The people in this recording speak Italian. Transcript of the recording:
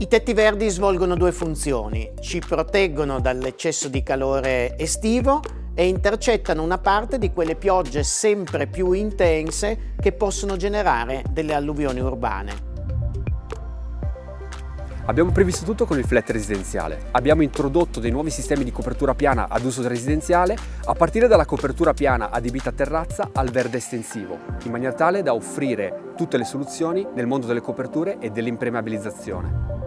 I tetti verdi svolgono due funzioni, ci proteggono dall'eccesso di calore estivo e intercettano una parte di quelle piogge sempre più intense che possono generare delle alluvioni urbane. Abbiamo previsto tutto con il flat residenziale. Abbiamo introdotto dei nuovi sistemi di copertura piana ad uso residenziale a partire dalla copertura piana adibita a terrazza al verde estensivo, in maniera tale da offrire tutte le soluzioni nel mondo delle coperture e dell'impermeabilizzazione.